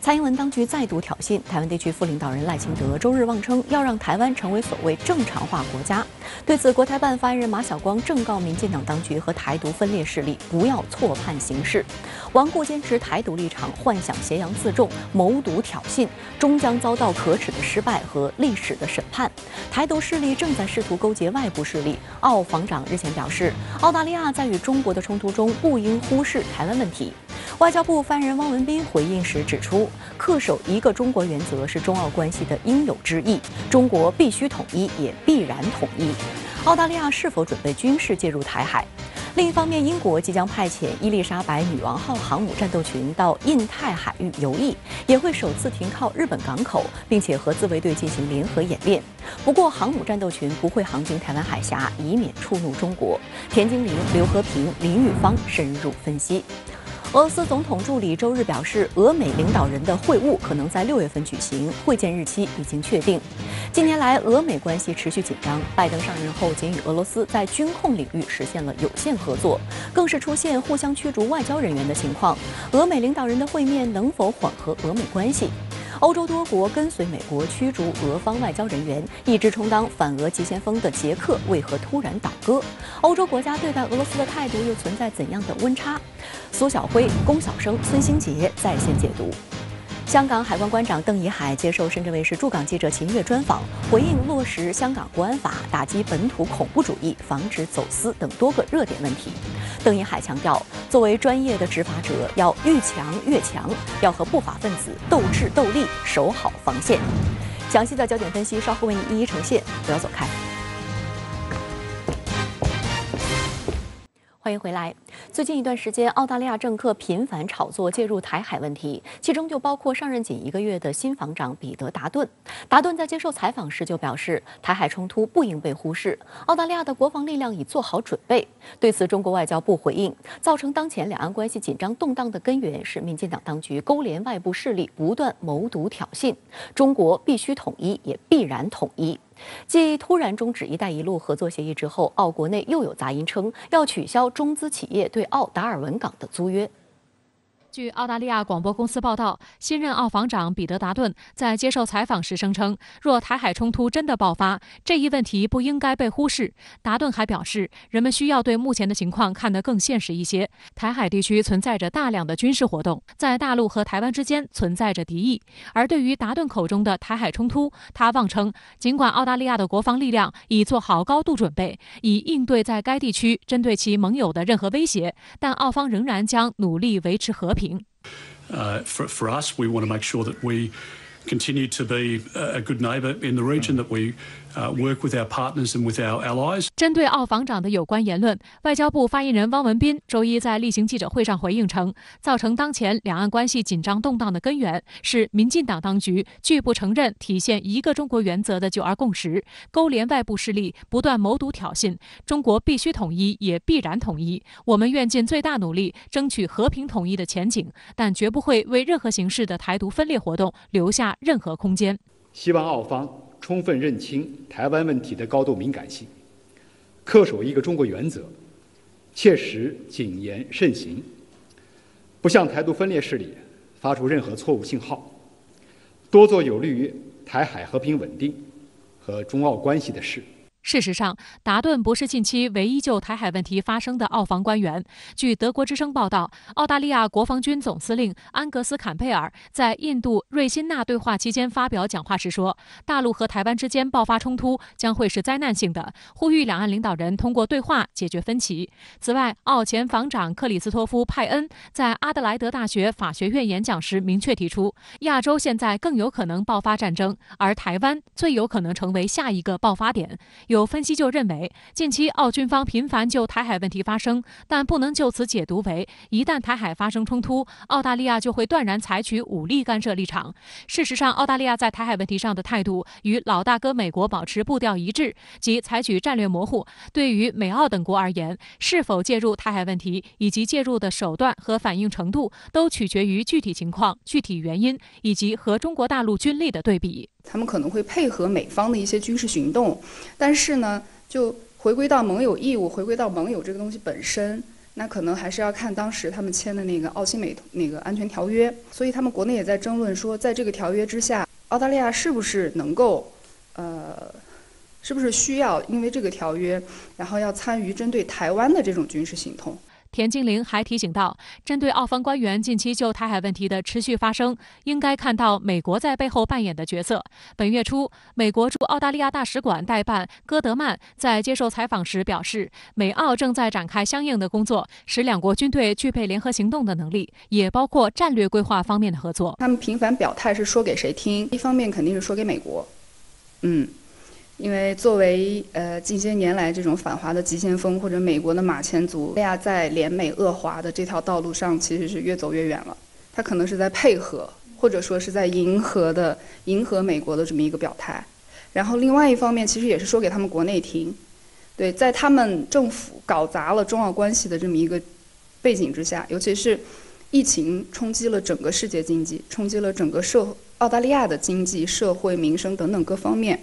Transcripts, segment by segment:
蔡英文当局再度挑衅，台湾地区副领导人赖清德周日妄称要让台湾成为所谓正常化国家。对此，国台办发言人马晓光正告民进党当局和台独分裂势力不要错判形势，顽固坚持台独立场，幻想挟洋自重，谋独挑衅，终将遭到可耻的失败和历史的审判。台独势力正在试图勾结外部势力。澳防长日前表示，澳大利亚在与中国的冲突中不应忽视台湾问题。外交部发言人汪文斌回应时指出，恪守一个中国原则是中澳关系的应有之义，中国必须统一，也必然统一。澳大利亚是否准备军事介入台海？另一方面，英国即将派遣伊丽莎白女王号航母战斗群到印太海域游弋，也会首次停靠日本港口，并且和自卫队进行联合演练。不过，航母战斗群不会航经台湾海峡，以免触怒中国。田金玲、刘和平、林玉芳深入分析。俄罗斯总统助理周日表示，俄美领导人的会晤可能在六月份举行，会见日期已经确定。近年来，俄美关系持续紧张。拜登上任后，仅与俄罗斯在军控领域实现了有限合作，更是出现互相驱逐外交人员的情况。俄美领导人的会面能否缓和俄美关系？欧洲多国跟随美国驱逐俄方外交人员，一直充当反俄急先锋的捷克为何突然倒戈？欧洲国家对待俄罗斯的态度又存在怎样的温差？苏晓辉、龚晓生、孙兴杰在线解读。香港海关关长邓以海接受深圳卫视驻港记者秦月专访，回应落实香港国安法、打击本土恐怖主义、防止走私等多个热点问题。邓以海强调，作为专业的执法者，要愈强越强，要和不法分子斗智斗力，守好防线。详细的焦点分析稍后为您一一呈现，不要走开。欢迎回来。最近一段时间，澳大利亚政客频繁炒作介入台海问题，其中就包括上任仅一个月的新防长彼得·达顿。达顿在接受采访时就表示，台海冲突不应被忽视，澳大利亚的国防力量已做好准备。对此，中国外交部回应，造成当前两岸关系紧张动荡的根源是民进党当局勾连外部势力，不断谋独挑衅。中国必须统一，也必然统一。继突然终止“一带一路”合作协议之后，澳国内又有杂音称要取消中资企业对澳达尔文港的租约。据澳大利亚广播公司报道，新任澳防长彼得·达顿在接受采访时声称，若台海冲突真的爆发，这一问题不应该被忽视。达顿还表示，人们需要对目前的情况看得更现实一些。台海地区存在着大量的军事活动，在大陆和台湾之间存在着敌意。而对于达顿口中的台海冲突，他妄称，尽管澳大利亚的国防力量已做好高度准备，以应对在该地区针对其盟友的任何威胁，但澳方仍然将努力维持和平。Uh, for, for us, we want to make sure that we continue to be a good neighbour in the region, that we 针对澳防长的有关言论，外交部发言人汪文斌周一在例行记者会上回应称，造成当前两岸关系紧张动荡的根源是民进党当局拒不承认体现一个中国原则的九二共识，勾连外部势力，不断谋独挑衅。中国必须统一，也必然统一。我们愿尽最大努力争取和平统一的前景，但绝不会为任何形式的台独分裂活动留下任何空间。希望澳方。充分认清台湾问题的高度敏感性，恪守一个中国原则，切实谨言慎行，不向台独分裂势力发出任何错误信号，多做有利于台海和平稳定和中澳关系的事。事实上，达顿不是近期唯一就台海问题发声的澳防官员。据德国之声报道，澳大利亚国防军总司令安格斯·坎佩尔在印度瑞辛纳对话期间发表讲话时说：“大陆和台湾之间爆发冲突将会是灾难性的，呼吁两岸领导人通过对话解决分歧。”此外，澳前防长克里斯托夫·派恩在阿德莱德大学法学院演讲时明确提出：“亚洲现在更有可能爆发战争，而台湾最有可能成为下一个爆发点。”有分析就认为，近期澳军方频繁就台海问题发声，但不能就此解读为一旦台海发生冲突，澳大利亚就会断然采取武力干涉立场。事实上，澳大利亚在台海问题上的态度与老大哥美国保持步调一致，即采取战略模糊。对于美澳等国而言，是否介入台海问题以及介入的手段和反应程度，都取决于具体情况、具体原因以及和中国大陆军力的对比。他们可能会配合美方的一些军事行动，但是呢，就回归到盟友义务，回归到盟友这个东西本身。那可能还是要看当时他们签的那个澳新美那个安全条约。所以他们国内也在争论说，在这个条约之下，澳大利亚是不是能够，呃，是不是需要因为这个条约，然后要参与针对台湾的这种军事行动。田金玲还提醒到，针对澳方官员近期就台海问题的持续发声，应该看到美国在背后扮演的角色。本月初，美国驻澳大利亚大使馆代办戈德曼在接受采访时表示，美澳正在展开相应的工作，使两国军队具备联合行动的能力，也包括战略规划方面的合作。他们频繁表态是说给谁听？一方面肯定是说给美国，嗯。因为作为呃近些年来这种反华的急先锋或者美国的马前卒，利亚在联美恶华的这条道路上其实是越走越远了。他可能是在配合，或者说是在迎合的迎合美国的这么一个表态。然后另外一方面，其实也是说给他们国内听。对，在他们政府搞砸了中澳关系的这么一个背景之下，尤其是疫情冲击了整个世界经济，冲击了整个社澳大利亚的经济、社会、民生等等各方面。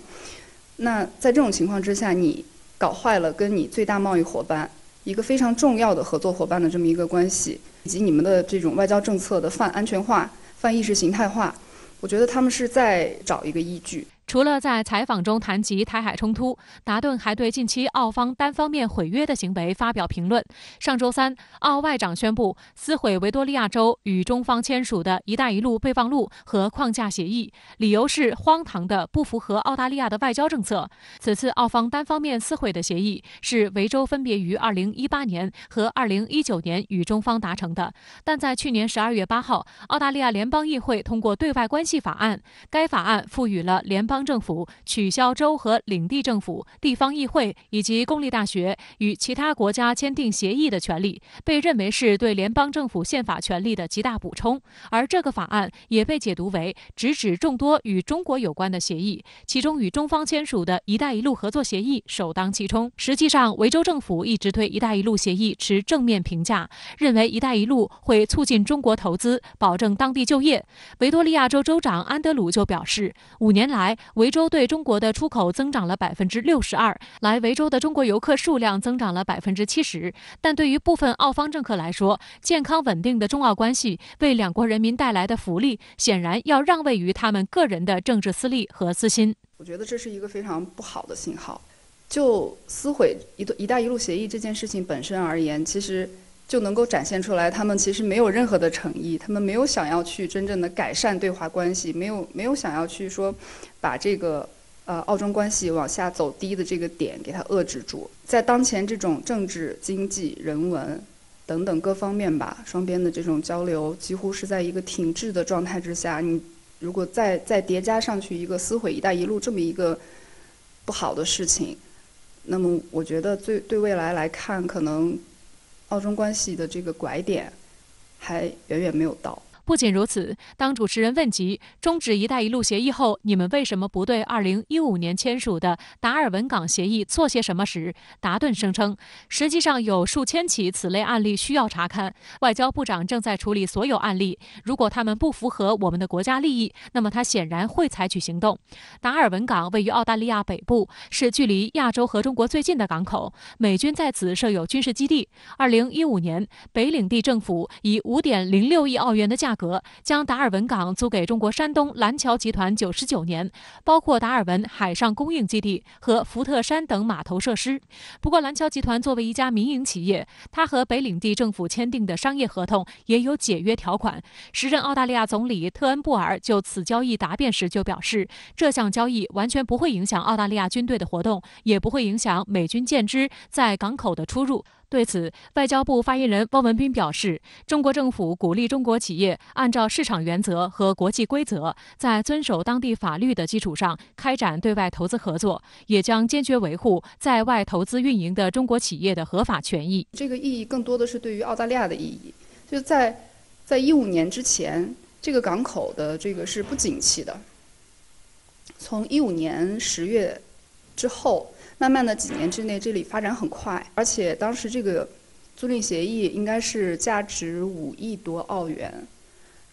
那在这种情况之下，你搞坏了跟你最大贸易伙伴一个非常重要的合作伙伴的这么一个关系，以及你们的这种外交政策的泛安全化、泛意识形态化，我觉得他们是在找一个依据。除了在采访中谈及台海冲突，达顿还对近期澳方单方面毁约的行为发表评论。上周三，澳外长宣布撕毁维多利亚州与中方签署的一带一路备忘录和框架协议，理由是荒唐的、不符合澳大利亚的外交政策。此次澳方单方面撕毁的协议是维州分别于2018年和2019年与中方达成的，但在去年12月8号，澳大利亚联邦议会通过对外关系法案，该法案赋予了联邦。邦政府取消州和领地政府、地方议会以及公立大学与其他国家签订协议的权利，被认为是对联邦政府宪法权利的极大补充。而这个法案也被解读为直指众多与中国有关的协议，其中与中方签署的一带一路合作协议首当其冲。实际上，维州政府一直对一带一路协议持正面评价，认为一带一路会促进中国投资，保证当地就业。维多利亚州州长安德鲁就表示，五年来。维州对中国的出口增长了百分之六十二，来维州的中国游客数量增长了百分之七十。但对于部分澳方政客来说，健康稳定的中澳关系为两国人民带来的福利，显然要让位于他们个人的政治私利和私心。我觉得这是一个非常不好的信号。就撕毁“一一带一路”协议这件事情本身而言，其实。就能够展现出来，他们其实没有任何的诚意，他们没有想要去真正的改善对华关系，没有没有想要去说把这个呃澳中关系往下走低的这个点给它遏制住。在当前这种政治、经济、人文等等各方面吧，双边的这种交流几乎是在一个停滞的状态之下，你如果再再叠加上去一个撕毁“一带一路”这么一个不好的事情，那么我觉得对对未来来看可能。澳中关系的这个拐点，还远远没有到。不仅如此，当主持人问及终止“一带一路”协议后，你们为什么不对2015年签署的达尔文港协议做些什么时，达顿声称，实际上有数千起此类案例需要查看，外交部长正在处理所有案例。如果他们不符合我们的国家利益，那么他显然会采取行动。达尔文港位于澳大利亚北部，是距离亚洲和中国最近的港口，美军在此设有军事基地。2015年，北领地政府以5.06亿澳元的价。格将达尔文港租给中国山东蓝桥集团九十九年，包括达尔文海上供应基地和福特山等码头设施。不过，蓝桥集团作为一家民营企业，它和北领地政府签订的商业合同也有解约条款。时任澳大利亚总理特恩布尔就此交易答辩时就表示，这项交易完全不会影响澳大利亚军队的活动，也不会影响美军舰只在港口的出入。对此，外交部发言人汪文斌表示，中国政府鼓励中国企业按照市场原则和国际规则，在遵守当地法律的基础上开展对外投资合作，也将坚决维护在外投资运营的中国企业的合法权益。这个意义更多的是对于澳大利亚的意义，就在在一五年之前，这个港口的这个是不景气的，从一五年十月之后。慢慢的几年之内，这里发展很快，而且当时这个租赁协议应该是价值五亿多澳元。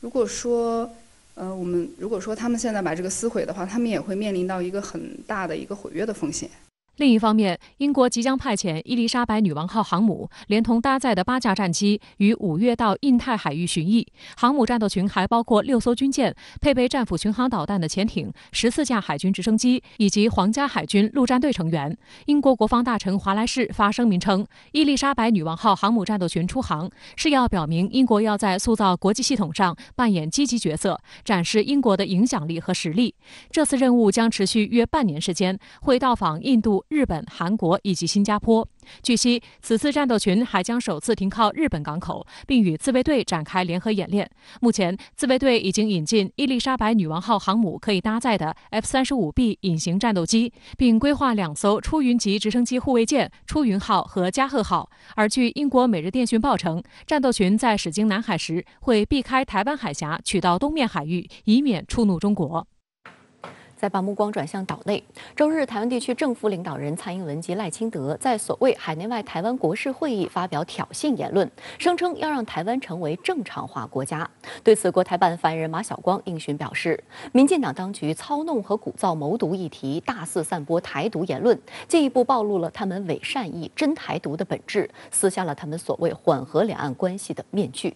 如果说，呃，我们如果说他们现在把这个撕毁的话，他们也会面临到一个很大的一个毁约的风险。另一方面，英国即将派遣伊丽莎白女王号航母，连同搭载的八架战机，于五月到印太海域巡弋。航母战斗群还包括六艘军舰、配备战斧巡航导弹的潜艇、十四架海军直升机以及皇家海军陆战队成员。英国国防大臣华莱士发声明称，伊丽莎白女王号航母战斗群出航是要表明英国要在塑造国际系统上扮演积极角色，展示英国的影响力和实力。这次任务将持续约半年时间，会到访印度。日本、韩国以及新加坡。据悉，此次战斗群还将首次停靠日本港口，并与自卫队展开联合演练。目前，自卫队已经引进伊丽莎白女王号航母可以搭载的 F 三十五 B 隐形战斗机，并规划两艘出云级直升机护卫舰“出云号”和“加贺号”。而据英国《每日电讯报》称，战斗群在驶经南海时会避开台湾海峡，取到东面海域，以免触怒中国。再把目光转向岛内，周日，台湾地区政府领导人蔡英文及赖清德在所谓海内外台湾国事会议发表挑衅言论，声称要让台湾成为正常化国家。对此，国台办发言人马晓光应询表示，民进党当局操弄和鼓噪谋独议题，大肆散播台独言论，进一步暴露了他们伪善意、真台独的本质，撕下了他们所谓缓和两岸关系的面具。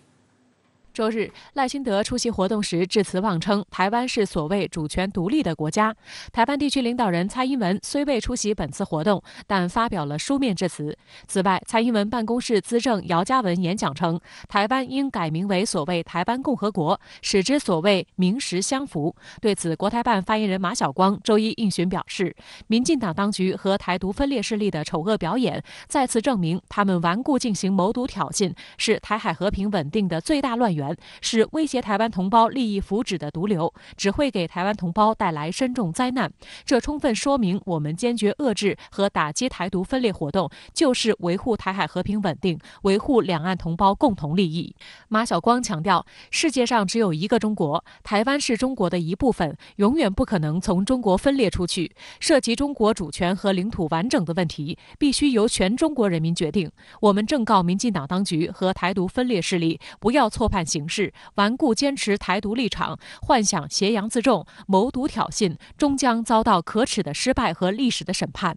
周日，赖清德出席活动时致辞，妄称台湾是所谓主权独立的国家。台湾地区领导人蔡英文虽未出席本次活动，但发表了书面致辞。此外，蔡英文办公室资政姚嘉文演讲称，台湾应改名为所谓台湾共和国，使之所谓名实相符。对此，国台办发言人马晓光周一应询表示，民进党当局和台独分裂势力的丑恶表演，再次证明他们顽固进行谋独挑衅，是台海和平稳定的最大乱源。是威胁台湾同胞利益福祉的毒瘤，只会给台湾同胞带来深重灾难。这充分说明，我们坚决遏制和打击台独分裂活动，就是维护台海和平稳定，维护两岸同胞共同利益。马晓光强调，世界上只有一个中国，台湾是中国的一部分，永远不可能从中国分裂出去。涉及中国主权和领土完整的问题，必须由全中国人民决定。我们正告民进党当局和台独分裂势力，不要错判形。形势顽固坚持台独立场，幻想挟洋自重，谋独挑衅，终将遭到可耻的失败和历史的审判。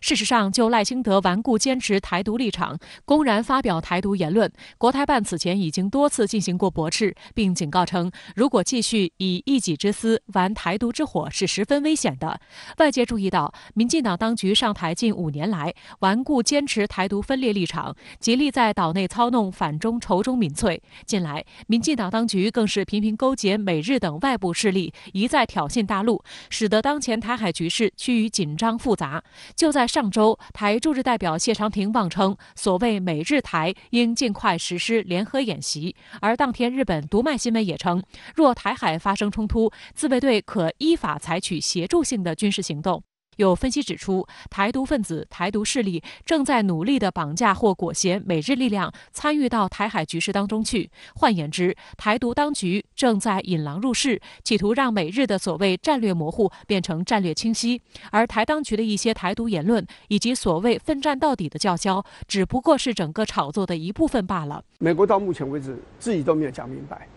事实上，就赖清德顽固坚持台独立场，公然发表台独言论，国台办此前已经多次进行过驳斥，并警告称，如果继续以一己之私玩台独之火，是十分危险的。外界注意到，民进党当局上台近五年来，顽固坚持台独分裂立场，极力在岛内操弄反中仇中民粹。近来，民进党当局更是频频勾结美日等外部势力，一再挑衅大陆，使得当前台海局势趋于紧张复杂。就在上周，台驻日代表谢长廷妄称，所谓美日台应尽快实施联合演习。而当天，日本读卖新闻也称，若台海发生冲突，自卫队可依法采取协助性的军事行动。有分析指出，台独分子、台独势力正在努力地绑架或裹挟美日力量参与到台海局势当中去。换言之，台独当局正在引狼入室，企图让美日的所谓战略模糊变成战略清晰。而台当局的一些台独言论以及所谓奋战到底的叫嚣，只不过是整个炒作的一部分罢了。美国到目前为止自己都没有讲明白，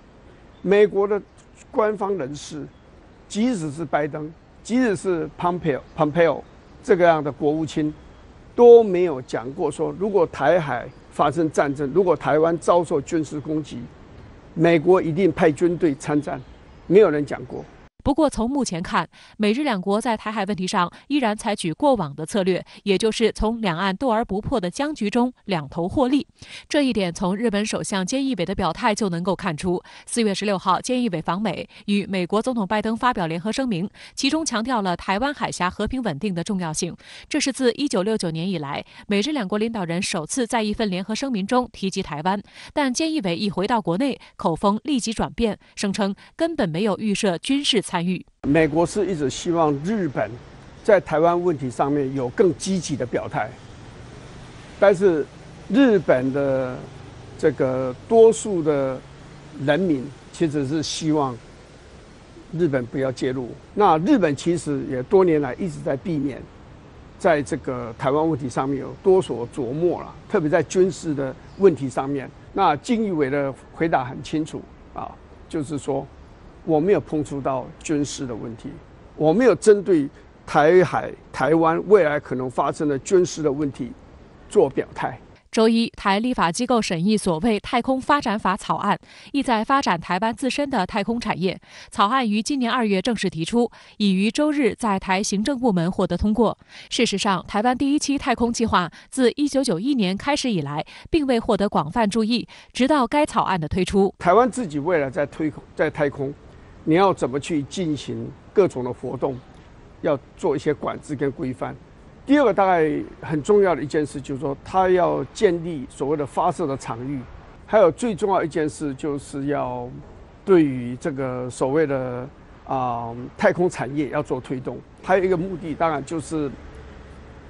美国的官方人士，即使是拜登。即使是 Pompeo Pompeo 这个样的国务卿，都没有讲过说，如果台海发生战争，如果台湾遭受军事攻击，美国一定派军队参战，没有人讲过。不过，从目前看，美日两国在台海问题上依然采取过往的策略，也就是从两岸斗而不破的僵局中两头获利。这一点从日本首相菅义伟的表态就能够看出。四月十六号，菅义伟访美，与美国总统拜登发表联合声明，其中强调了台湾海峡和平稳定的重要性。这是自一九六九年以来，美日两国领导人首次在一份联合声明中提及台湾。但菅义伟一回到国内，口风立即转变，声称根本没有预设军事。参与，美国是一直希望日本在台湾问题上面有更积极的表态，但是日本的这个多数的人民其实是希望日本不要介入。那日本其实也多年来一直在避免在这个台湾问题上面有多所琢磨了，特别在军事的问题上面。那金义伟的回答很清楚啊，就是说。我没有碰触到军事的问题，我没有针对台。海、台湾未来可能发生的军事的问题做表态。周一，台立法机构审议所谓《太空发展法》草案，意在发展台湾自身的太空产业。草案于今年二月正式提出，已于周日在台行政部门获得通过。事实上，台湾第一期太空计划自一九九一年开始以来，并未获得广泛注意，直到该草案的推出。台湾自己未来在推在太空，你要怎么去进行各种的活动，要做一些管制跟规范。第二个大概很重要的一件事，就是说，它要建立所谓的发射的场域，还有最重要一件事，就是要对于这个所谓的啊太空产业要做推动。还有一个目的，当然就是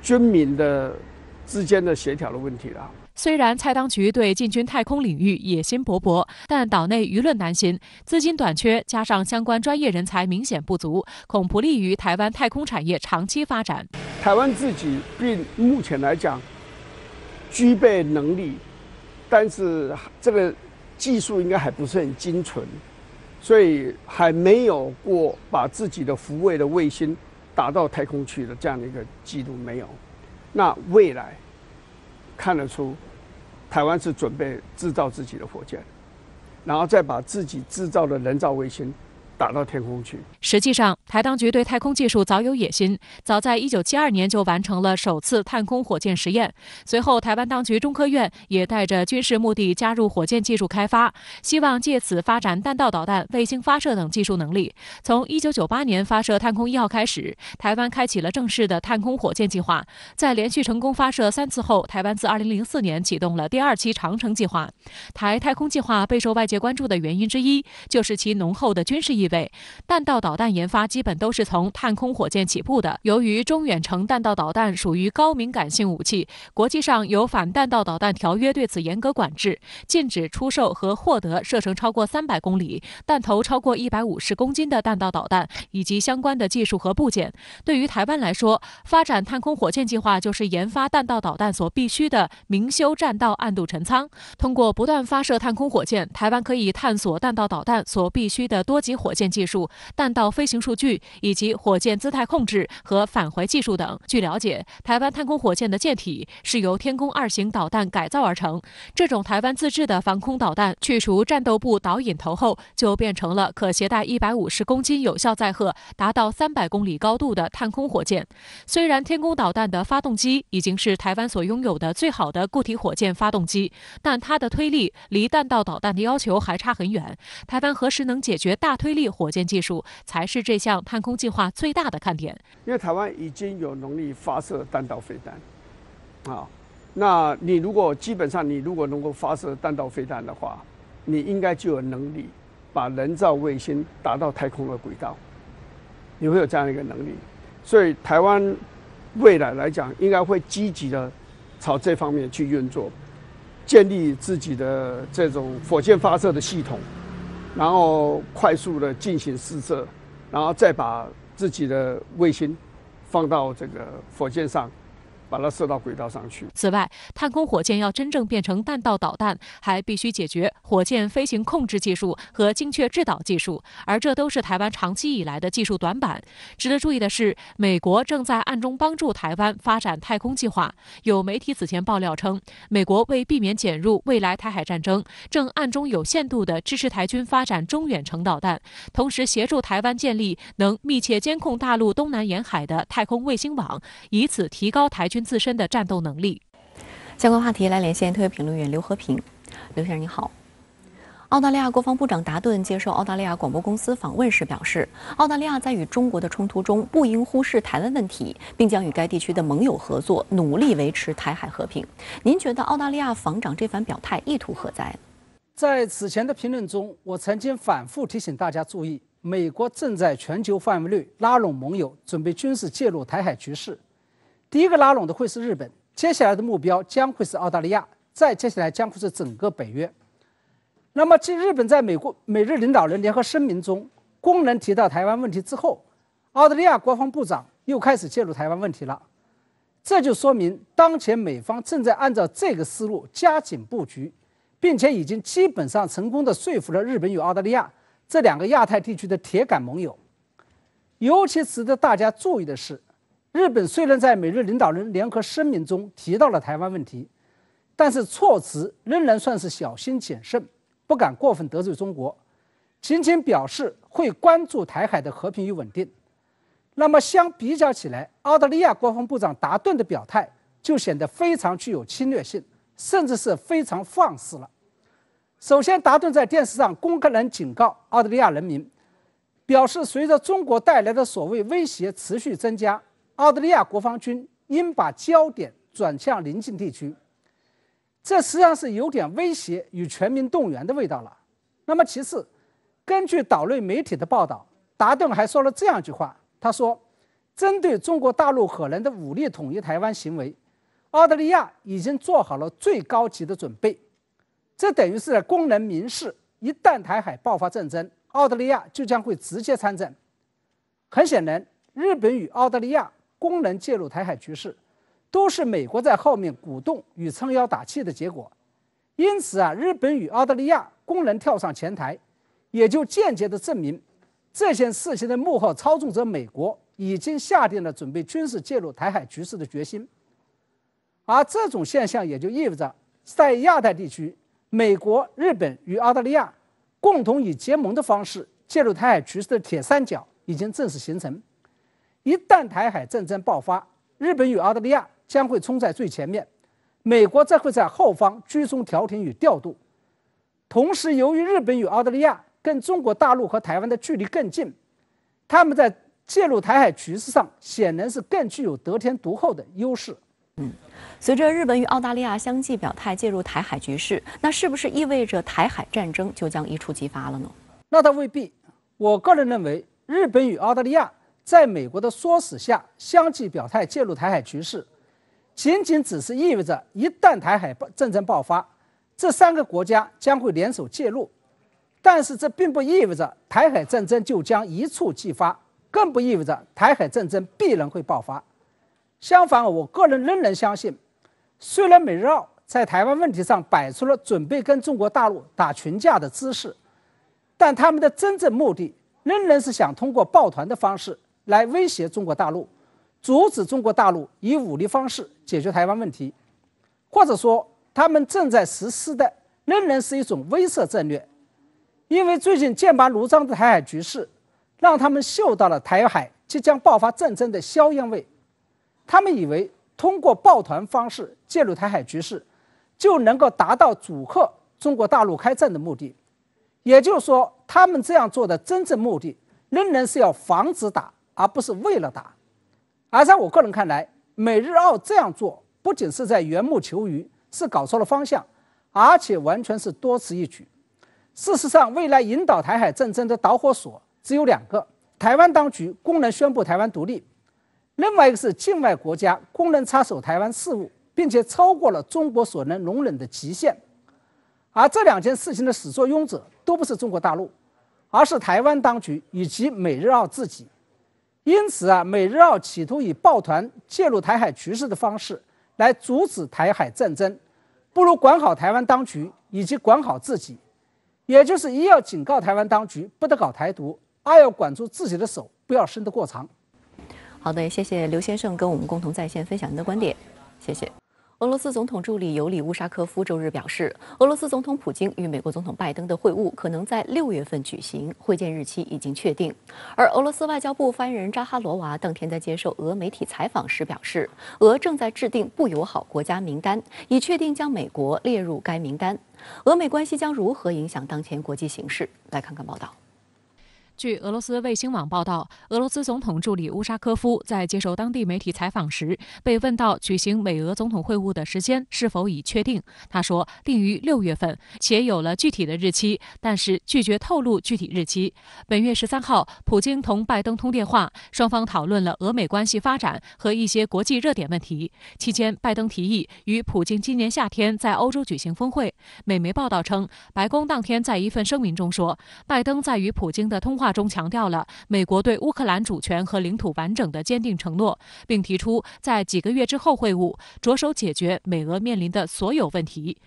军民的之间的协调的问题了。虽然蔡当局对进军太空领域野心勃勃，但岛内舆论担心资金短缺，加上相关专业人才明显不足，恐不利于台湾太空产业长期发展。台湾自己并目前来讲具备能力，但是这个技术应该还不是很精纯，所以还没有过把自己的福卫的卫星打到太空去的这样的一个记录没有。那未来。看得出，台湾是准备制造自己的火箭，然后再把自己制造的人造卫星。打到天空去。实际上，台当局对太空技术早有野心，早在1972年就完成了首次探空火箭实验。随后，台湾当局中科院也带着军事目的加入火箭技术开发，希望借此发展弹道导弹、卫星发射等技术能力。从1998年发射探空一号开始，台湾开启了正式的探空火箭计划。在连续成功发射三次后，台湾自2004年启动了第二期长城计划。台太空计划备受外界关注的原因之一，就是其浓厚的军事意。意弹道导弹研发基本都是从探空火箭起步的。由于中远程弹道导弹属于高敏感性武器，国际上有反弹道导弹条约对此严格管制，禁止出售和获得射程超过三百公里、弹头超过一百五十公斤的弹道导弹以及相关的技术和部件。对于台湾来说，发展探空火箭计划就是研发弹道导弹所必须的明修栈道、暗度陈仓。通过不断发射探空火箭，台湾可以探索弹道导弹所必须的多级火。火箭技术、弹道飞行数据以及火箭姿态控制和返回技术等。据了解，台湾太空火箭的舰体是由天宫二型导弹改造而成。这种台湾自制的防空导弹，去除战斗部导引头后，就变成了可携带一百五十公斤有效载荷、达到三百公里高度的探空火箭。虽然天宫导弹的发动机已经是台湾所拥有的最好的固体火箭发动机，但它的推力离弹道导弹的要求还差很远。台湾何时能解决大推力？火箭技术才是这项探空计划最大的看点。因为台湾已经有能力发射弹道飞弹，啊，那你如果基本上你如果能够发射弹道飞弹的话，你应该就有能力把人造卫星打到太空的轨道，你会有这样一个能力。所以台湾未来来讲，应该会积极的朝这方面去运作，建立自己的这种火箭发射的系统。然后快速的进行试射，然后再把自己的卫星放到这个火箭上。把它射到轨道上去。此外，探空火箭要真正变成弹道导弹，还必须解决火箭飞行控制技术和精确制导技术，而这都是台湾长期以来的技术短板。值得注意的是，美国正在暗中帮助台湾发展太空计划。有媒体此前爆料称，美国为避免卷入未来台海战争，正暗中有限度地支持台军发展中远程导弹，同时协助台湾建立能密切监控大陆东南沿海的太空卫星网，以此提高台军。自身的战斗能力。相关话题来连线特约评论员刘和平，刘先生你好。澳大利亚国防部长达顿接受澳大利亚广播公司访问时表示，澳大利亚在与中国的冲突中不应忽视台湾问题，并将与该地区的盟友合作，努力维持台海和平。您觉得澳大利亚防长这番表态意图何在？在此前的评论中，我曾经反复提醒大家注意，美国正在全球范围内拉拢盟友，准备军事介入台海局势。第一个拉拢的会是日本，接下来的目标将会是澳大利亚，再接下来将会是整个北约。那么，继日本在美国美日领导人联合声明中公然提到台湾问题之后，澳大利亚国防部长又开始介入台湾问题了。这就说明，当前美方正在按照这个思路加紧布局，并且已经基本上成功的说服了日本与澳大利亚这两个亚太地区的铁杆盟友。尤其值得大家注意的是。日本虽然在美日领导人联合声明中提到了台湾问题，但是措辞仍然算是小心谨慎，不敢过分得罪中国，仅仅表示会关注台海的和平与稳定。那么相比较起来，澳大利亚国防部长达顿的表态就显得非常具有侵略性，甚至是非常放肆了。首先，达顿在电视上公开地警告澳大利亚人民，表示随着中国带来的所谓威胁持续增加，澳大利亚国防军应把焦点转向邻近地区。这实际上是有点威胁与全民动员的味道了。那么，其次，根据岛内媒体的报道，达顿还说了这样一句话。他说：“针对中国大陆可能的武力统一台湾行为，澳大利亚已经做好了最高级的准备。这等于是在公人明示，一旦台海爆发战争，澳大利亚就将会直接参战。很显然，日本与澳大利亚公人介入台海局势，都是美国在后面鼓动与撑腰打气的结果。因此啊，日本与澳大利亚公人跳上前台，也就间接的证明。”这件事情的幕后操纵者美国已经下定了准备军事介入台海局势的决心，而这种现象也就意味着，在亚太地区，美国、日本与澳大利亚共同以结盟的方式介入台海局势的铁三角已经正式形成。一旦台海战争爆发，日本与澳大利亚将会冲在最前面，美国则会在后方居中调停与调度。同时，由于日本与澳大利亚跟中国大陆和台湾的距离更近，他们在介入台海局势上显然是更具有得天独厚的优势。嗯，随着日本与澳大利亚相继表态介入台海局势，那是不是意味着台海战争就将一触即发了呢？那倒未必。我个人认为，日本与澳大利亚在美国的唆使下相继表态介入台海局势，仅仅只是意味着一旦台海战争爆发，这三个国家将会联手介入。但是这并不意味着台海战争就将一触即发，更不意味着台海战争必然会爆发。相反，我个人仍然相信，虽然美日澳在台湾问题上摆出了准备跟中国大陆打群架的姿势，但他们的真正目的仍然是想通过抱团的方式来威胁中国大陆，阻止中国大陆以武力方式解决台湾问题，或者说，他们正在实施的仍然是一种威慑战略。因为最近剑拔弩张的台海局势，让他们嗅到了台海即将爆发战争的硝烟味。他们以为通过抱团方式介入台海局势，就能够达到阻吓中国大陆开战的目的。也就是说，他们这样做的真正目的，仍然是要防止打，而不是为了打。而在我个人看来，美日澳这样做不仅是在缘木求鱼，是搞错了方向，而且完全是多此一举。事实上，未来引导台海战争的导火索只有两个：台湾当局公然宣布台湾独立，另外一个是境外国家公然插手台湾事务，并且超过了中国所能容忍的极限。而这两件事情的始作俑者都不是中国大陆，而是台湾当局以及美日澳自己。因此啊，美日澳企图以抱团介入台海局势的方式来阻止台海战争，不如管好台湾当局以及管好自己。也就是一要警告台湾当局不得搞台独，二要管住自己的手，不要伸得过长。好的，谢谢刘先生跟我们共同在线分享您的观点，谢谢。俄罗斯总统助理尤里乌沙科夫周日表示，俄罗斯总统普京与美国总统拜登的会晤可能在六月份举行，会见日期已经确定。而俄罗斯外交部发言人扎哈罗娃当天在接受俄媒体采访时表示，俄正在制定不友好国家名单，以确定将美国列入该名单。俄美关系将如何影响当前国际形势？来看看报道。据俄罗斯卫星网报道，俄罗斯总统助理乌沙科夫在接受当地媒体采访时，被问到举行美俄总统会晤的时间是否已确定，他说定于六月份，且有了具体的日期，但是拒绝透露具体日期。本月十三号，普京同拜登通电话，双方讨论了俄美关系发展和一些国际热点问题。期间，拜登提议与普京今年夏天在欧洲举行峰会。美媒报道称，白宫当天在一份声明中说，拜登在与普京的通话。话中强调了美国对乌克兰主权和领土完整的坚定承诺，并提出在几个月之后会晤，着手解决美俄面临的所有问题。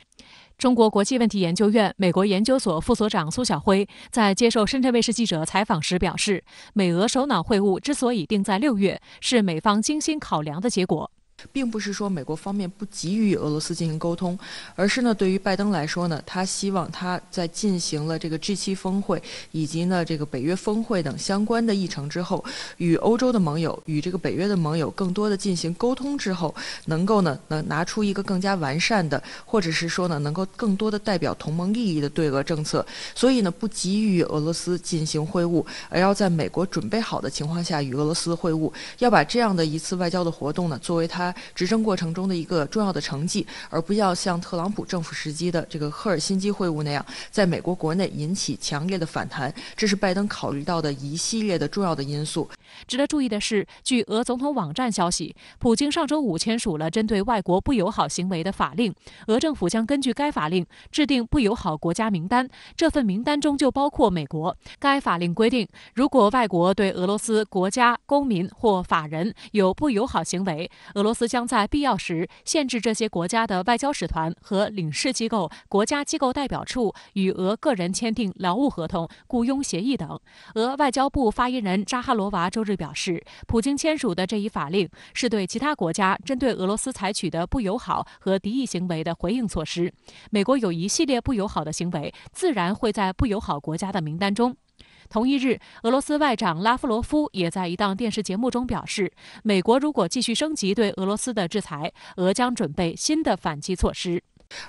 中国国际问题研究院美国研究所副所长苏晓辉在接受深圳卫视记者采访时表示，美俄首脑会晤之所以定在六月，是美方精心考量的结果。并不是说美国方面不急于与俄罗斯进行沟通，而是呢，对于拜登来说呢，他希望他在进行了这个 G7 峰会以及呢这个北约峰会等相关的议程之后，与欧洲的盟友、与这个北约的盟友更多的进行沟通之后，能够呢能拿出一个更加完善的，或者是说呢能够更多的代表同盟利益的对俄政策。所以呢，不急于与俄罗斯进行会晤，而要在美国准备好的情况下与俄罗斯会晤，要把这样的一次外交的活动呢作为他。执政过程中的一个重要的成绩，而不要像特朗普政府时期的这个赫尔辛基会晤那样，在美国国内引起强烈的反弹。这是拜登考虑到的一系列的重要的因素。值得注意的是，据俄总统网站消息，普京上周五签署了针对外国不友好行为的法令，俄政府将根据该法令制定不友好国家名单，这份名单中就包括美国。该法令规定，如果外国对俄罗斯国家公民或法人有不友好行为，俄罗斯将在必要时限制这些国家的外交使团和领事机构、国家机构代表处与俄个人签订劳务合同、雇佣协议等。俄外交部发言人扎哈罗娃周。日表示，普京签署的这一法令是对其他国家针对俄罗斯采取的不友好和敌意行为的回应措施。美国有一系列不友好的行为，自然会在不友好国家的名单中。同一日，俄罗斯外长拉夫罗夫也在一档电视节目中表示，美国如果继续升级对俄罗斯的制裁，俄将准备新的反击措施。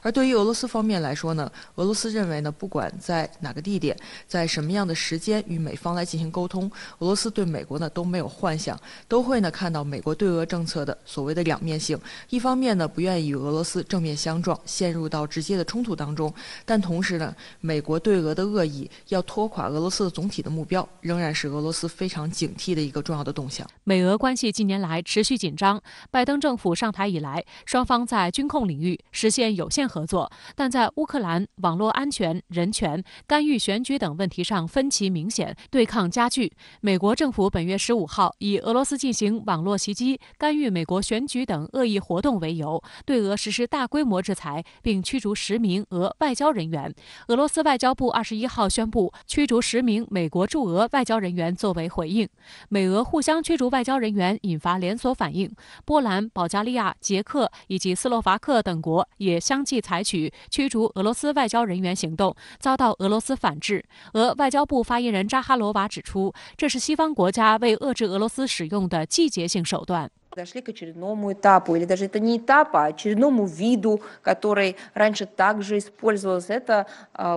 而对于俄罗斯方面来说呢，俄罗斯认为呢，不管在哪个地点，在什么样的时间与美方来进行沟通，俄罗斯对美国呢都没有幻想，都会呢看到美国对俄政策的所谓的两面性。一方面呢，不愿意与俄罗斯正面相撞，陷入到直接的冲突当中；但同时呢，美国对俄的恶意，要拖垮俄罗斯的总体的目标，仍然是俄罗斯非常警惕的一个重要的动向。美俄关系近年来持续紧张，拜登政府上台以来，双方在军控领域实现有。有限合作，但在乌克兰、网络安全、人权、干预选举等问题上分歧明显，对抗加剧。美国政府本月十五号以俄罗斯进行网络袭击、干预美国选举等恶意活动为由，对俄实施大规模制裁，并驱逐十名俄外交人员。俄罗斯外交部二十一号宣布驱逐十名美国驻俄外交人员作为回应。美俄互相驱逐外交人员，引发连锁反应。波兰、保加利亚、捷克以及斯洛伐克等国也相。相继采取驱逐俄罗斯外交人员行动，遭到俄罗斯反制。俄外交部发言人扎哈罗娃指出，这是西方国家为遏制俄罗斯使用的季节性手段。подошли к очередному этапу, или даже это не этап, а очередному виду, который раньше также использовался. Это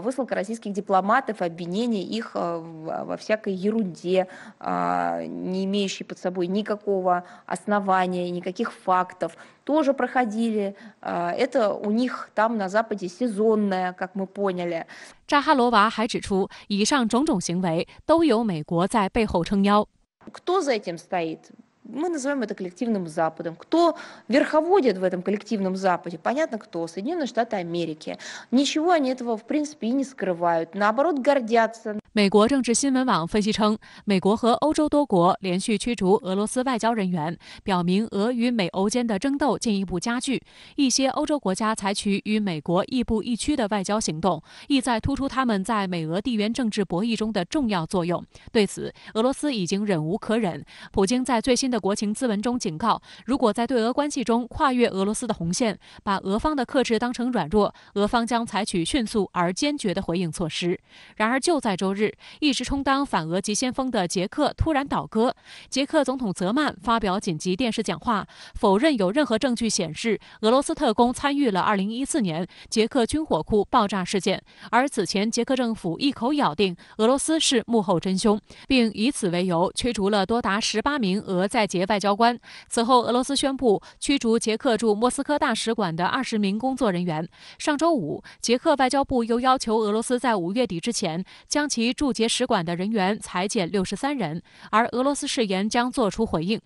высылка российских дипломатов, обвинение их во всякой ерунде, не имеющей под собой никакого основания, никаких фактов, тоже проходили. Это у них там на Западе сезонное, как мы поняли. 扎哈罗娃还指出，以上种种行为都有美国在背后撑腰。Кто за этим стоит? мы называем это коллективным Западом. Кто верховодит в этом коллективном Западе? Понятно, кто. Соединенные Штаты Америки. Ничего они этого, в принципе, и не скрывают. Наоборот, гордятся. 美国政治新闻网分析称，美国和欧洲多国连续驱逐俄罗斯外交人员，表明俄与美欧间的争斗进一步加剧。一些欧洲国家采取与美国亦步亦趋的外交行动，意在突出他们在美俄地缘政治博弈中的重要作用。对此，俄罗斯已经忍无可忍。普京在最新的 国情咨文中警告，如果在对俄关系中跨越俄罗斯的红线，把俄方的克制当成软弱，俄方将采取迅速而坚决的回应措施。然而，就在周日。一直充当反俄急先锋的捷克突然倒戈。捷克总统泽曼发表紧急电视讲话，否认有任何证据显示俄罗斯特工参与了2014年捷克军火库爆炸事件。而此前，捷克政府一口咬定俄罗斯是幕后真凶，并以此为由驱逐了多达18名俄在捷外交官。此后，俄罗斯宣布驱逐捷克驻莫斯科大使馆的20名工作人员。上周五，捷克外交部又要求俄罗斯在五月底之前将其。驻捷使馆的人员裁减六十三人，而俄罗斯誓言将作出回应。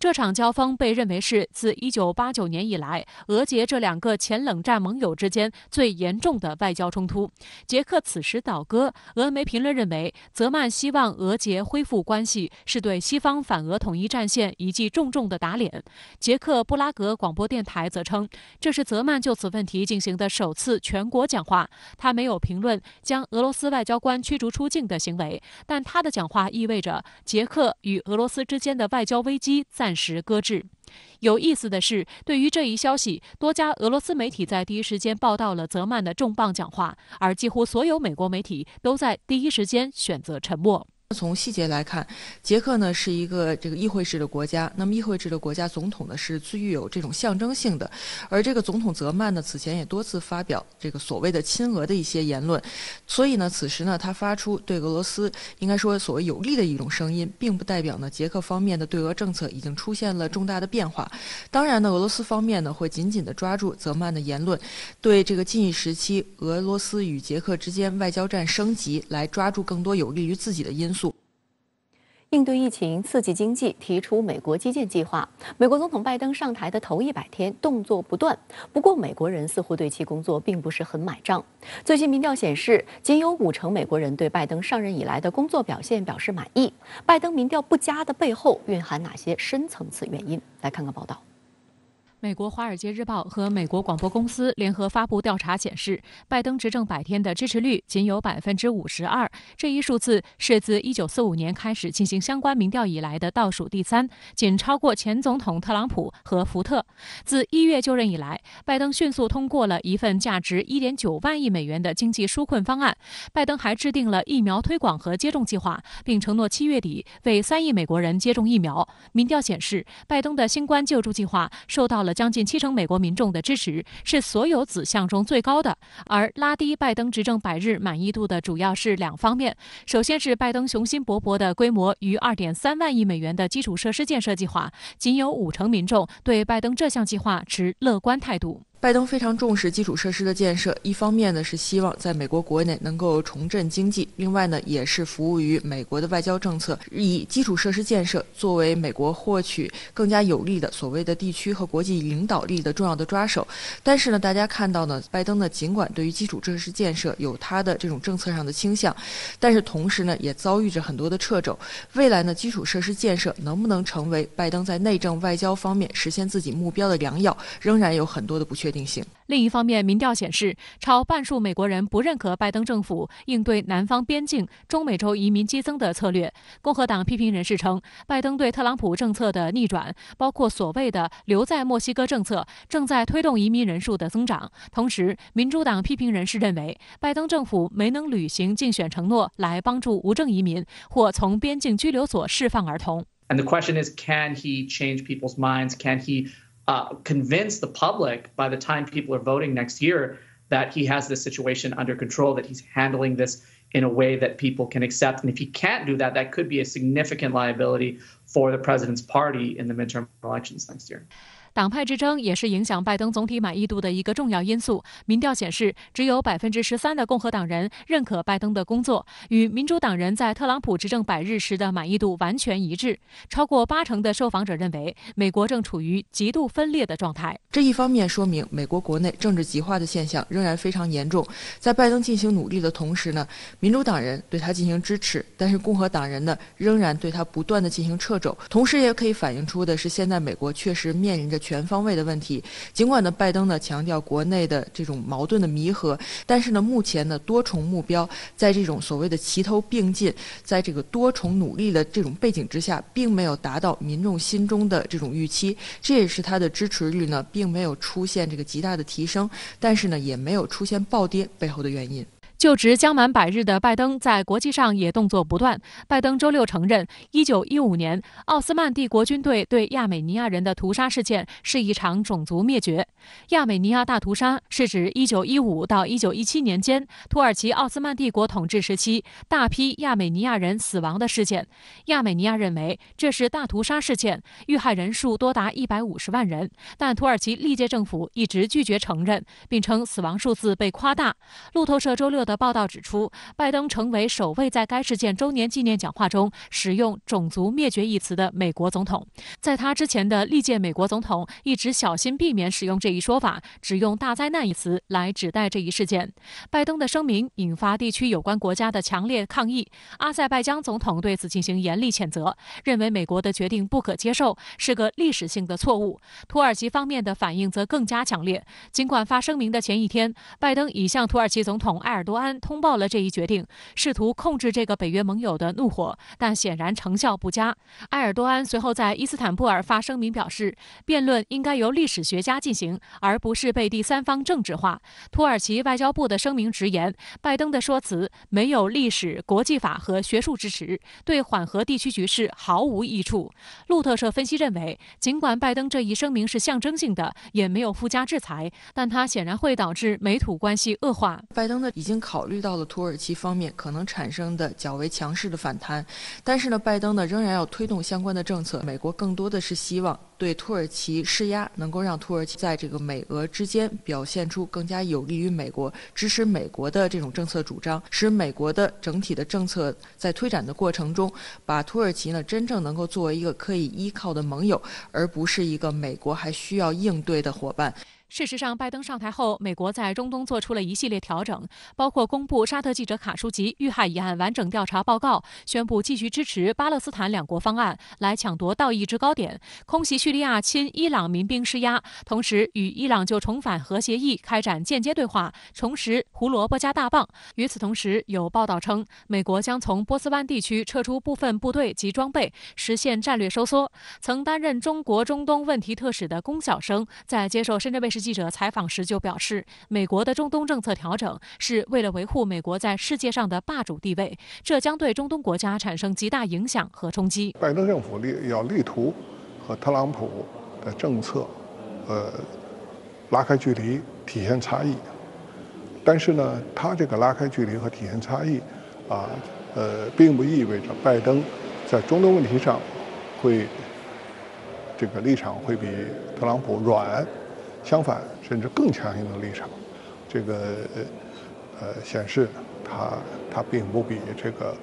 这场交锋被认为是自一九八九年以来俄捷这两个前冷战盟友之间最严重的外交冲突。捷克此时倒戈，俄媒评论认为，泽曼希望俄捷恢复关系是对西方反俄统一战线。件一记重重的打脸。捷克布拉格广播电台则称，这是泽曼就此问题进行的首次全国讲话。他没有评论将俄罗斯外交官驱逐出境的行为，但他的讲话意味着捷克与俄罗斯之间的外交危机暂时搁置。有意思的是，对于这一消息，多家俄罗斯媒体在第一时间报道了泽曼的重磅讲话，而几乎所有美国媒体都在第一时间选择沉默。从细节来看，捷克呢是一个这个议会制的国家。那么议会制的国家总统呢是最具有这种象征性的。而这个总统泽曼呢此前也多次发表这个所谓的亲俄的一些言论。所以呢，此时呢他发出对俄罗斯应该说所谓有利的一种声音，并不代表呢捷克方面的对俄政策已经出现了重大的变化。当然呢，俄罗斯方面呢会紧紧地抓住泽曼的言论，对这个近一时期俄罗斯与捷克之间外交战升级来抓住更多有利于自己的因素。应对疫情、刺激经济，提出美国基建计划。美国总统拜登上台的头一百天，动作不断。不过，美国人似乎对其工作并不是很买账。最新民调显示，仅有五成美国人对拜登上任以来的工作表现表示满意。拜登民调不佳的背后，蕴含哪些深层次原因？来看看报道。美国《华尔街日报》和美国广播公司联合发布调查显示，拜登执政百天的支持率仅有百分之五十二，这一数字是自一九四五年开始进行相关民调以来的倒数第三，仅超过前总统特朗普和福特。自一月就任以来，拜登迅速通过了一份价值一点九万亿美元的经济纾困方案。拜登还制定了疫苗推广和接种计划，并承诺七月底为三亿美国人接种疫苗。民调显示，拜登的新冠救助计划受到了。将近七成美国民众的支持是所有子项中最高的，而拉低拜登执政百日满意度的主要是两方面：首先是拜登雄心勃勃的规模逾二点三万亿美元的基础设施建设计划，仅有五成民众对拜登这项计划持乐观态度。拜登非常重视基础设施的建设，一方面呢是希望在美国国内能够重振经济，另外呢也是服务于美国的外交政策，以基础设施建设作为美国获取更加有利的所谓的地区和国际领导力的重要的抓手。但是呢，大家看到呢，拜登呢尽管对于基础设施建设有他的这种政策上的倾向，但是同时呢也遭遇着很多的掣肘。未来呢，基础设施建设能不能成为拜登在内政外交方面实现自己目标的良药，仍然有很多的不确。定性。另一方面，民调显示，超半数美国人不认可拜登政府应对南方边境中美洲移民激增的策略。共和党批评人士称，拜登对特朗普政策的逆转，包括所谓的留在墨西哥政策，正在推动移民人数的增长。同时，民主党批评人士认为，拜登政府没能履行竞选承诺，来帮助无证移民或从边境拘留所释放儿童。And the question is, can he change people's minds? Can he uh, convince the public by the time people are voting next year that he has this situation under control, that he's handling this in a way that people can accept. And if he can't do that, that could be a significant liability for the president's party in the midterm elections next year. 党派之争也是影响拜登总体满意度的一个重要因素。民调显示，只有百分之十三的共和党人认可拜登的工作，与民主党人在特朗普执政百日时的满意度完全一致。超过八成的受访者认为，美国正处于极度分裂的状态。这一方面说明，美国国内政治极化的现象仍然非常严重。在拜登进行努力的同时呢，民主党人对他进行支持，但是共和党人呢，仍然对他不断的进行掣肘。同时，也可以反映出的是，现在美国确实面临着。全方位的问题。尽管呢，拜登呢强调国内的这种矛盾的弥合，但是呢，目前呢多重目标在这种所谓的齐头并进，在这个多重努力的这种背景之下，并没有达到民众心中的这种预期。这也是他的支持率呢，并没有出现这个极大的提升，但是呢，也没有出现暴跌背后的原因。就职将满百日的拜登，在国际上也动作不断。拜登周六承认，1915年奥斯曼帝国军队对亚美尼亚人的屠杀事件是一场种族灭绝。亚美尼亚大屠杀是指1915到1917年间土耳其奥斯曼帝国统治时期大批亚美尼亚人死亡的事件。亚美尼亚认为这是大屠杀事件，遇害人数多达150万人，但土耳其历届政府一直拒绝承认，并称死亡数字被夸大。路透社周六。的报道指出，拜登成为首位在该事件周年纪念讲话中使用“种族灭绝”一词的美国总统。在他之前的历届美国总统一直小心避免使用这这一说法，只用“大灾难”一词来指代这一事件。拜登的声明引发地区有关国家的强烈抗议，阿塞拜疆总统对此进行严厉谴责，认为美国的决定不可接受，是个历史性的错误。土耳其方面的反应则更加强烈，尽管发声明的前一天，拜登已向土耳其总统埃尔多安通报了这一决定，试图控制这个北约盟友的怒火，但显然成效不佳。埃尔多安随后在伊斯坦布尔发声明表示，辩论应该由历史学家进行，而不是被第三方政治化。土耳其外交部的声明直言，拜登的说辞没有历史、国际法和学术支持，对缓和地区局势毫无益处。路透社分析认为，尽管拜登这一声明是象征性的，也没有附加制裁，但它显然会导致美土关系恶化。拜登呢已经考虑到了土耳其方面可能产生的较为强势的反弹，但是呢，拜登呢仍然要推动相关的政策。美国更多的是希望对土耳其施压，能够让土耳其在这个美俄之间表现出更加有利于美国、支持美国的这种政策主张，使美国的整体的政策在推展的过程中，把土耳其呢真正能够作为一个可以依靠的盟友，而不是一个美国还需要应对的伙伴。事实上，拜登上台后，美国在中东做出了一系列调整，包括公布沙特记者卡舒吉遇害一案完整调查报告，宣布继续支持巴勒斯坦两国方案来抢夺道义制高点，空袭叙利亚亲伊朗民兵施压，同时与伊朗就重返核协议开展间接对话，重拾胡萝卜加大棒。与此同时，有报道称，美国将从波斯湾地区撤出部分部队及装备，实现战略收缩。曾担任中国中东问题特使的龚晓生在接受深圳卫视。记者采访时就表示，美国的中东政策调整是为了维护美国在世界上的霸主地位，这将对中东国家产生极大影响和冲击。拜登政府力要力图和特朗普的政策，呃，拉开距离，体现差异。但是呢，他这个拉开距离和体现差异，啊，呃，并不意味着拜登在中东问题上会这个立场会比特朗普软。相反，甚至更强硬的立场，这个呃显示他他并不比这个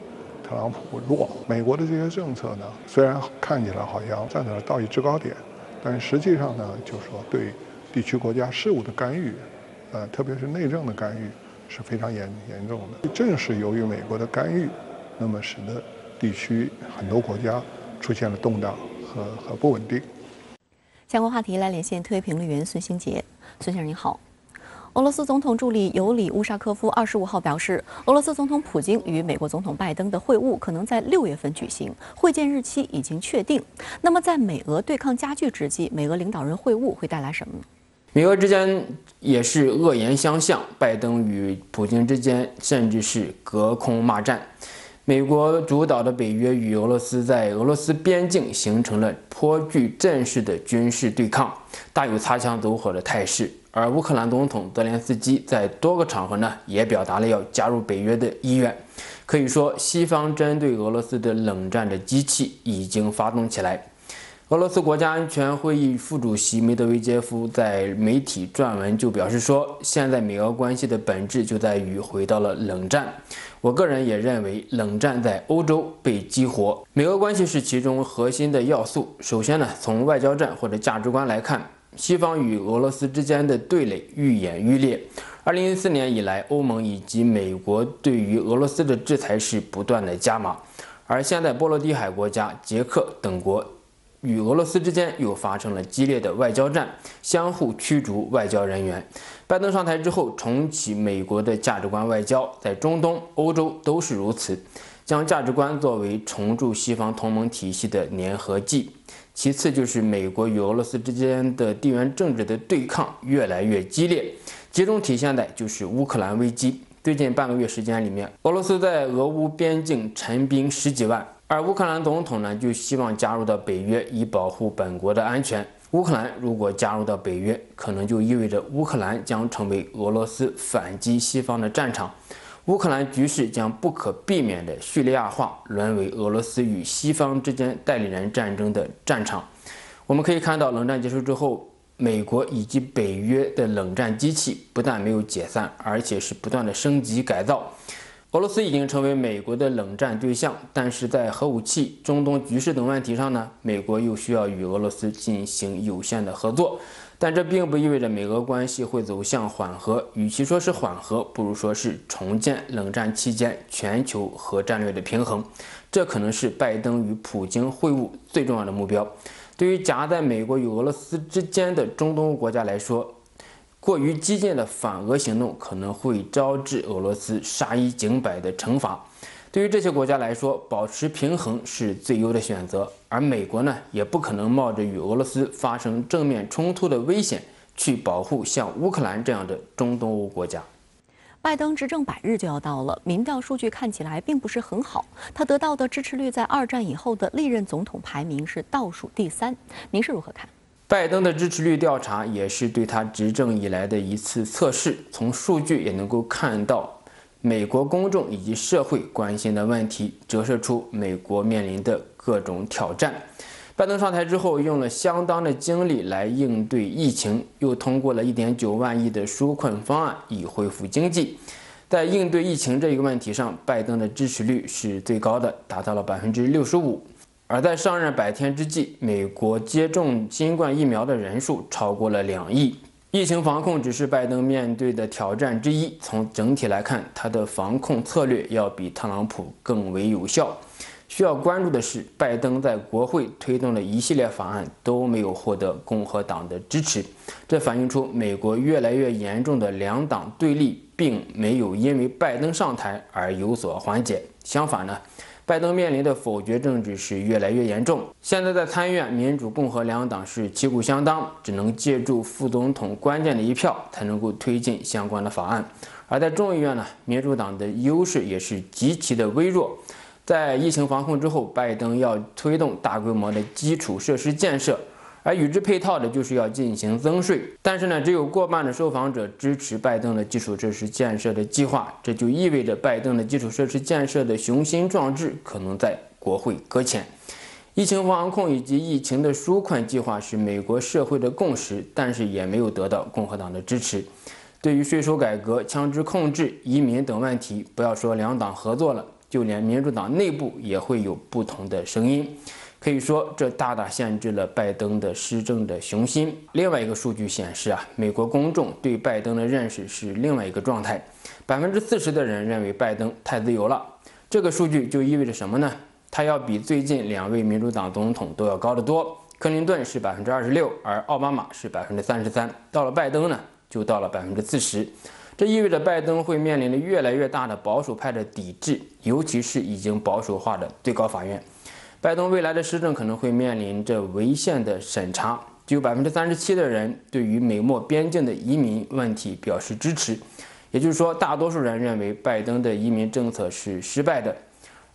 特朗普弱。美国的这些政策呢，虽然看起来好像站在了道义制高点，但实际上呢，就是说对地区国家事务的干预，呃，特别是内政的干预是非常严严重的。正是由于美国的干预，那么使得地区很多国家出现了动荡和和不稳定。相关话题来连线特约评论员孙兴杰，孙先生您好。俄罗斯总统助理尤里乌沙科夫二十五号表示，俄罗斯总统普京与美国总统拜登的会晤可能在六月份举行，会见日期已经确定。那么，在美俄对抗加剧之际，美俄领导人会晤会带来什么呢？美俄之间也是恶言相向，拜登与普京之间甚至是隔空骂战。美国主导的北约与俄罗斯在俄罗斯边境形成了颇具阵势的军事对抗，大有擦枪走火的态势。而乌克兰总统泽连斯基在多个场合呢，也表达了要加入北约的意愿。可以说，西方针对俄罗斯的冷战的机器已经发动起来。俄罗斯国家安全会议副主席梅德韦杰夫在媒体撰文就表示说：“现在美俄关系的本质就在于回到了冷战。”我个人也认为，冷战在欧洲被激活，美俄关系是其中核心的要素。首先呢，从外交战或者价值观来看，西方与俄罗斯之间的对垒愈演愈烈。二零一四年以来，欧盟以及美国对于俄罗斯的制裁是不断的加码，而现在波罗的海国家、捷克等国。与俄罗斯之间又发生了激烈的外交战，相互驱逐外交人员。拜登上台之后，重启美国的价值观外交，在中东、欧洲都是如此，将价值观作为重铸西方同盟体系的粘合剂。其次就是美国与俄罗斯之间的地缘政治的对抗越来越激烈，集中体现在就是乌克兰危机。最近半个月时间里面，俄罗斯在俄乌边境陈兵十几万。而乌克兰总统呢，就希望加入到北约，以保护本国的安全。乌克兰如果加入到北约，可能就意味着乌克兰将成为俄罗斯反击西方的战场，乌克兰局势将不可避免的叙利亚化，沦为俄罗斯与西方之间代理人战争的战场。我们可以看到，冷战结束之后，美国以及北约的冷战机器不但没有解散，而且是不断的升级改造。俄罗斯已经成为美国的冷战对象，但是在核武器、中东局势等问题上呢，美国又需要与俄罗斯进行有限的合作。但这并不意味着美俄关系会走向缓和，与其说是缓和，不如说是重建冷战期间全球核战略的平衡。这可能是拜登与普京会晤最重要的目标。对于夹在美国与俄罗斯之间的中东国家来说，过于激进的反俄行动可能会招致俄罗斯杀一儆百的惩罚。对于这些国家来说，保持平衡是最优的选择。而美国呢，也不可能冒着与俄罗斯发生正面冲突的危险去保护像乌克兰这样的中东欧国家。拜登执政百日就要到了，民调数据看起来并不是很好。他得到的支持率在二战以后的历任总统排名是倒数第三。您是如何看？拜登的支持率调查也是对他执政以来的一次测试。从数据也能够看到。美国公众以及社会关心的问题，折射出美国面临的各种挑战。拜登上台之后，用了相当的精力来应对疫情，又通过了一点九万亿的纾困方案以恢复经济。在应对疫情这一个问题上，拜登的支持率是最高的，达到了百分之六十五。而在上任百天之际，美国接种新冠疫苗的人数超过了两亿。疫情防控只是拜登面对的挑战之一。从整体来看，他的防控策略要比特朗普更为有效。需要关注的是，拜登在国会推动的一系列法案都没有获得共和党的支持，这反映出美国越来越严重的两党对立并没有因为拜登上台而有所缓解。相反呢？拜登面临的否决政治是越来越严重。现在在参议院，民主、共和两党是旗鼓相当，只能借助副总统关键的一票才能够推进相关的法案。而在众议院呢，民主党的优势也是极其的微弱。在疫情防控之后，拜登要推动大规模的基础设施建设。而与之配套的就是要进行增税，但是呢，只有过半的受访者支持拜登的基础设施建设的计划，这就意味着拜登的基础设施建设的雄心壮志可能在国会搁浅。疫情防控以及疫情的纾困计划是美国社会的共识，但是也没有得到共和党的支持。对于税收改革、枪支控制、移民等问题，不要说两党合作了，就连民主党内部也会有不同的声音。可以说，这大大限制了拜登的施政的雄心。另外一个数据显示啊，美国公众对拜登的认识是另外一个状态，百分之四十的人认为拜登太自由了。这个数据就意味着什么呢？他要比最近两位民主党总统都要高得多。克林顿是百分之二十六，而奥巴马是百分之三十三。到了拜登呢，就到了百分之四十。这意味着拜登会面临着越来越大的保守派的抵制，尤其是已经保守化的最高法院。拜登未来的施政可能会面临着违宪的审查，只有百分之三十七的人对于美墨边境的移民问题表示支持，也就是说，大多数人认为拜登的移民政策是失败的。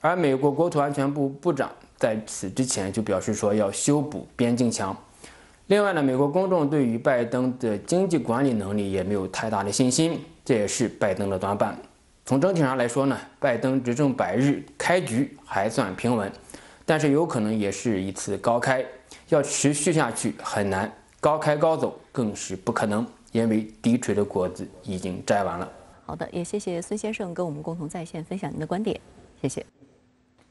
而美国国土安全部部长在此之前就表示说要修补边境墙。另外呢，美国公众对于拜登的经济管理能力也没有太大的信心，这也是拜登的短板。从整体上来说呢，拜登执政百日开局还算平稳。但是有可能也是一次高开，要持续下去很难，高开高走更是不可能，因为低垂的果子已经摘完了。好的，也谢谢孙先生跟我们共同在线分享您的观点，谢谢。